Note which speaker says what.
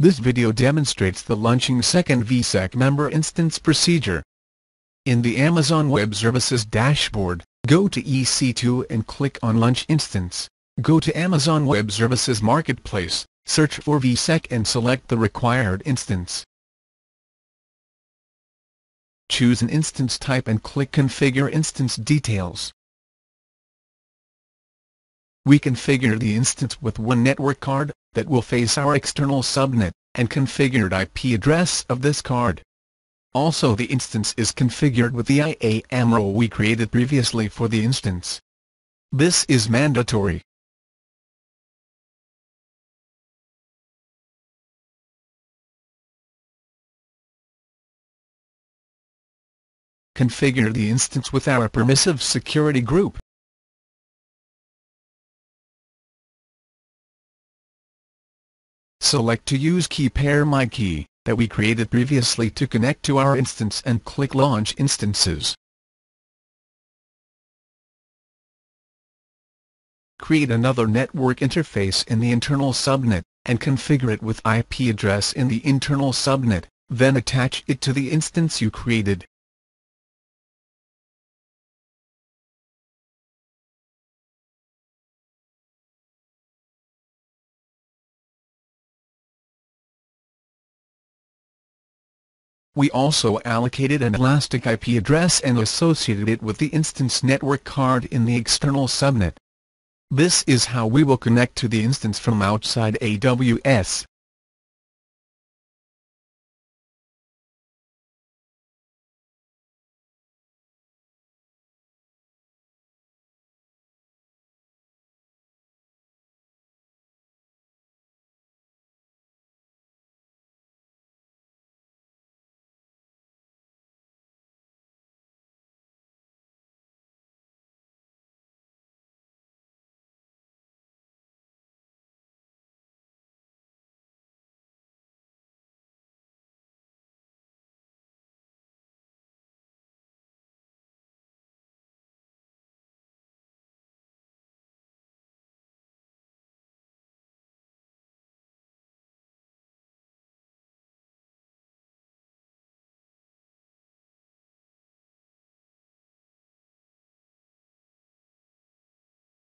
Speaker 1: This video demonstrates the launching second VSEC member instance procedure. In the Amazon Web Services dashboard, go to EC2 and click on Launch Instance. Go to Amazon Web Services Marketplace, search for VSEC and select the required instance. Choose an instance type and click Configure Instance Details. We configure the instance with one network card, that will face our external subnet, and configured IP address of this card. Also the instance is configured with the IAM role we created previously for the instance. This is mandatory. Configure the instance with our permissive security group. Select to use key pair my key, that we created previously to connect to our instance and click Launch Instances. Create another network interface in the internal subnet, and configure it with IP address in the internal subnet, then attach it to the instance you created. We also allocated an elastic IP address and associated it with the instance network card in the external subnet. This is how we will connect to the instance from outside AWS.